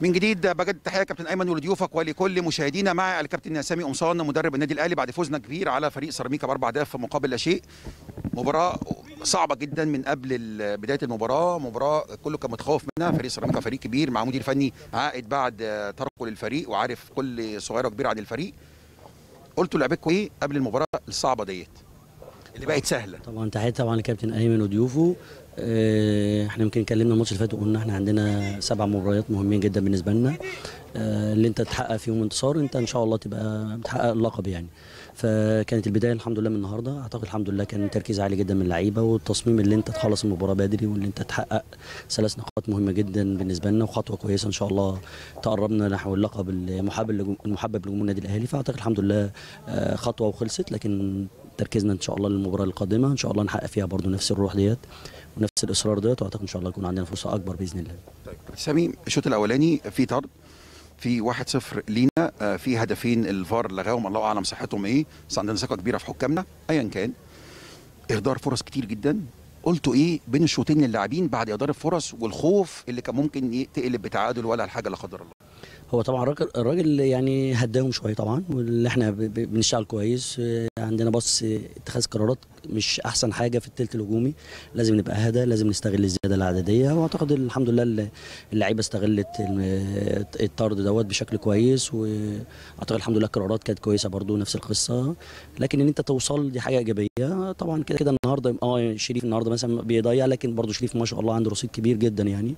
من جديد بجد تحية كابتن أيمن ولضيوفك ولكل مشاهدينا مع الكابتن سامي قمصان مدرب النادي الأهلي بعد فوزنا كبير على فريق سيراميكا بأربع أهداف مقابل لا شيء. مباراة صعبة جدا من قبل بداية المباراة. مباراة كله كان متخوف منها. فريق سيراميكا فريق كبير مع مدير فني عائد بعد تركه للفريق وعارف كل صغيره وكبيره عن الفريق. قلتوا لعبتكم إيه قبل المباراة الصعبة ديت؟ اللي بقت سهلة. طبعا تحياتي طبعا لكابتن أيمن وضيوفه إحنا يمكن اتكلمنا الماتش اللي فات وقلنا إحنا عندنا سبع مباريات مهمين جدا بالنسبة لنا. آه، اللي انت تحقق فيهم انتصار انت ان شاء الله تبقى بتحقق اللقب يعني. فكانت البداية الحمد لله من النهارده. اعتقد الحمد لله كان تركيز عالي جدا من اللعيبة والتصميم اللي انت تخلص المباراة بدري واللي انت تحقق ثلاث نقاط مهمة جدا بالنسبة لنا وخطوة كويسة إن شاء الله تقربنا نحو اللقب المحبب المحبب لجمهور النادي الأهلي. فأعتقد الحمد لله آه، خطوة وخلصت لكن تركيزنا إن شاء الله للمباراة القادمة إن شاء الله نحقق فيها برضو نفس الروح ديت. ونفس الإصرار ديت وأعتقد إن شاء الله يكون عندنا فرصة أكبر بإذن الله. طيب سامي الشوط الأولاني في طرد في 1-0 لينا آه، في هدفين الفار لغاهم الله أعلم صحتهم إيه بس عندنا ثقة كبيرة في حكامنا ايا كان. إهدار فرص كتير جدا. قلتوا إيه بين الشوطين اللاعبين بعد إهدار الفرص والخوف اللي كان ممكن تقلب بتعادل ولا الحاجة لا قدر الله؟ هو طبعا الراجل الراجل يعني هداهم شوية طبعا واللي إحنا بنشتغل كويس آه، عندنا بس اتخاذ قرارات مش أحسن حاجة في الثلث الهجومي. لازم نبقى هدى لازم نستغل الزيادة العددية. واعتقد الحمد لله ال- اللعيبة استغلت ال- الطرد دوت بشكل كويس وأعتقد الحمد لله القرارات كانت كويسة برضو نفس القصة. لكن إن أنت توصل دي حاجة إيجابية طبعا كده كده النهارده آه شريف النهارده مثلا بيضيع لكن برضو شريف ما شاء الله عنده رصيد كبير جدا يعني.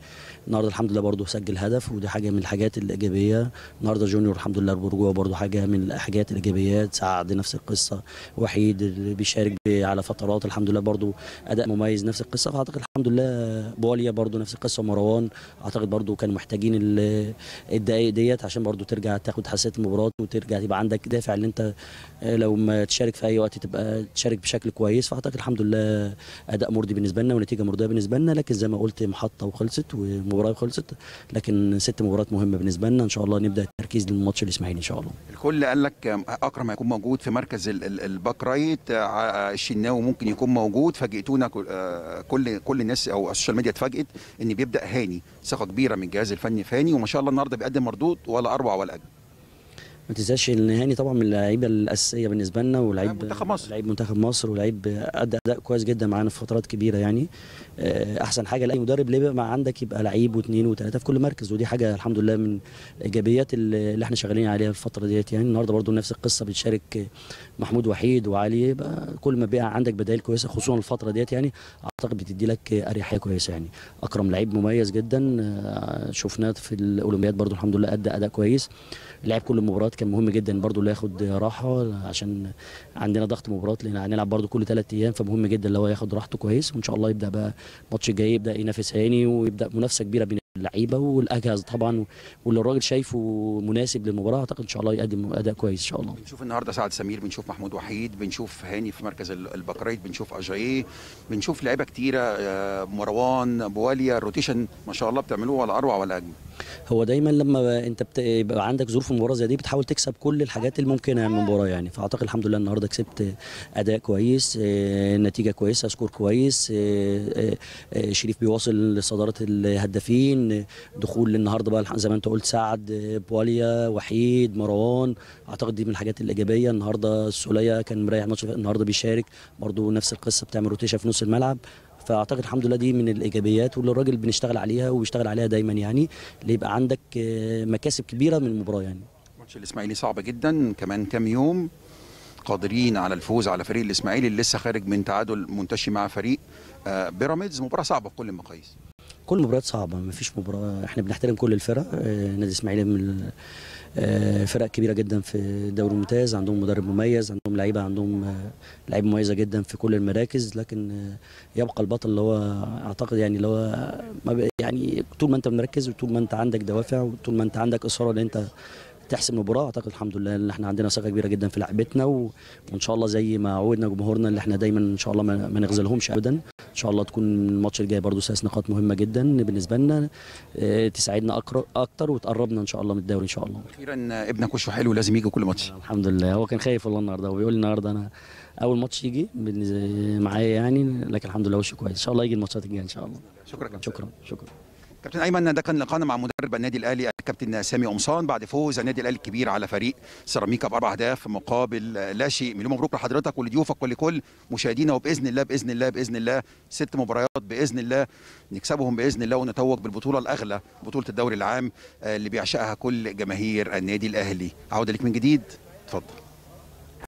النهارده الحمد لله برضو سجل هدف ودي حاجة من الحاجات الإيجابية. النهارده جونيور الحمد لله برجوع برضو حاجة من الحاجات الإيجابيات سعد نفس القصة. وحيد اللي بيشارك ب- على فترات الحمد لله برضو أداء مميز نفس القصة. فأعتقد الحمد لله بواليا برضو نفس القصة ومروان. أعتقد برضو كانوا محتاجين ال- الدقائق ديت عشان برضو ترجع تاخد حساسيه المباراه وترجع يبقى عندك دافع اللي أنت آه، لو ما تشارك في أي وقت تبقى تشارك بشكل كويس. فأعتقد الحمد لله أداء مرضي بالنسبة لنا ونتيجة مرضية بالنسبة لنا. لكن زي ما قلت محطة وخلصت ومباراة وخلصت لكن ست مباريات مهمة بالنسبة لنا. إن شاء الله نبدأ التركيز للماتش الإسماعيلي إن شاء الله. الكل قال لك آه، أكرم هيكون موجود في مركز ال- ال- ال back right آه، الشناوي ممكن يكون موجود. فاجئتونا كل- آه، كل كل الناس أو ال social media اتفاجئت إن بيبدأ هاني ثقة كبيرة من الجهاز الفني في هاني وما شاء الله النهارده بيقدم مردود ولا أروع ولا أجمل. ما تنساش ان هاني طبعا من اللعيبة الأساسية بالنسبة لنا ولعيب منتخب مصر. لعيب منتخب مصر ولعيب ادى أداء كويس جدا معانا في فترات كبيرة يعني. آه، أحسن حاجة لأي مدرب ليه بقى عندك يبقى لعيب واثنين وثلاثه في كل مركز ودي حاجة الحمد لله من الايجابيات اللي إحنا شغالين عليها الفترة ديت يعني. النهارده برضو نفس القصة بنشارك محمود وحيد وعلي كل ما بقى عندك بدائل كويسة خصوصا الفترة ديت يعني أعتقد بتدي لك أريحية كويسة يعني. أكرم لعيب مميز جدا آه، شفناه في الأولمبياد برضو الحمد لله أدى أداء كويس لعب كل المباريات كان مهم جدا برضو اللي ياخد راحة عشان عندنا ضغط مباريات لأن هنلعب برضو كل ثلاث أيام فمهم جدا اللي هو ياخد راحته كويس وإن شاء الله يبدأ بقى الماتش الجاي يبدأ ينافس هاني ويبدأ منافسة كبيرة بين اللعيبة والأجهزة طبعا واللي الراجل شايفه مناسب للمباراة أعتقد إن شاء الله يقدم أداء كويس إن شاء الله. بنشوف النهارده سعد سمير بنشوف محمود وحيد بنشوف هاني في مركز ال- ال back right بنشوف اجاييه بنشوف لعيبة كتيرة آه، مروان بواليا ال rotation ما شاء الله بتعملوه ولا أروع ولا أجمل. هو دايما لما أنت بت- يبقى عندك ظروف المباراة زي دي بتحاول تكسب كل الحاجات الممكنه من المباراة يعني. فأعتقد الحمد لله النهارده كسبت أداء كويس آه، نتيجة كويسة score كويس آه، شريف بيواصل صدارة الهدافين آه، دخول النهارده بقى زي ما أنت قلت سعد بوالي ووحيد مروان. أعتقد دي من الحاجات الإيجابية. النهارده السوليه كان مريح الماتش النهارده بيشارك. برضو نفس القصة بتعمل rotation في نص الملعب. فأعتقد الحمد لله دي من الإيجابيات واللي الراجل بنشتغل عليها وبيشتغل عليها دايما يعني. اللي يبقى عندك آه، مكاسب كبيرة من المباراة يعني. ماتش الإسماعيلي صعب جدا. كمان كام يوم قادرين على الفوز على فريق الإسماعيلي اللي لسه خارج من تعادل منتشي مع فريق آه، بيراميدز. مباراة صعبة بكل المقاييس. كل المباريات صعبة مفيش مباراة. إحنا بنحترم كل الفرق. آه، نادي الاسماعيلي من آه، فرق كبيرة جدا في الدوري الممتاز. عندهم مدرب مميز عندهم لعيبة عندهم آه، لعيبة مميزة جدا في كل المراكز. لكن يبقى البطل اللي هو أعتقد يعني اللي هو ما يعني طول ما أنت مركز وطول ما أنت عندك دوافع وطول ما أنت عندك إصرار إن أنت تحسم المباراه أعتقد الحمد لله إن إحنا عندنا ثقة كبيرة جدا في لعبتنا. وإن شاء الله زي ما عودنا جمهورنا اللي إحنا دايما إن شاء الله ما, نغزلهمش ابدا. إن شاء الله تكون الماتش الجاي برضو ثلاث نقاط مهمة جدا بالنسبة لنا. آه تساعدنا أكتر وتقربنا إن شاء الله من الدوري إن شاء الله. أخيرا آه، ابنك وشه حلو لازم يجي كل ماتش. الحمد لله. هو كان خايف والله النهارده. هو بيقول لي النهارده أنا أول ماتش يجي معايا يعني لكن الحمد لله وشه كويس. إن شاء الله يجي الماتشات الجاية إن شاء الله. شكرا. شكرا. شكرا. كابتن أيمن ده كان لقاءنا مع مدرب النادي الأهلي الكابتن سامي قمصان بعد فوز النادي الأهلي الكبير على فريق سيراميكا بأربع أهداف مقابل لا شيء. مليون مبروك لحضرتك ولضيوفك ولكل مشاهدينا وبإذن الله بإذن الله بإذن الله ست مباريات بإذن الله نكسبهم بإذن الله ونتوج بالبطولة الأغلى بطولة الدوري العام اللي بيعشقها كل جماهير النادي الأهلي. عودة لك من جديد. اتفضل.